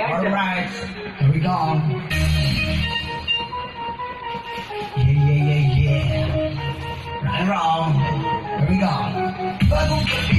Alright, here we go. Yeah, yeah, yeah, yeah. Right and wrong. Here we go.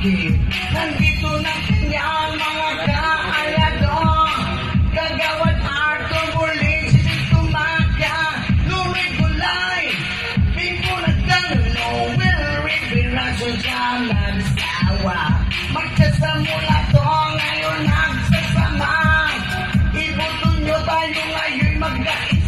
akin Nandito na niya ang mga kaalado Gagawad ato muli Sisig tumakya. Lurid bulay Pingo na tangano Will reviraso siya Nagsawa Magsasamula to Ngayon nagsasama Ibuto nyo tayo ngayon magdahil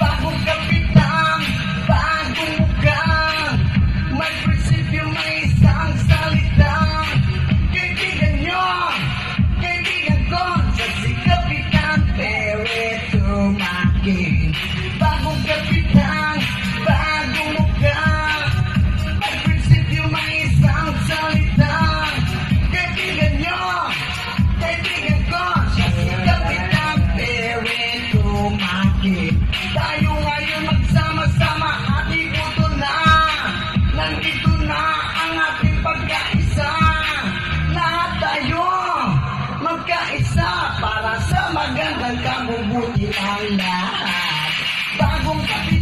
Vamos capital. ng kamubuti ang lahat Bagong kapit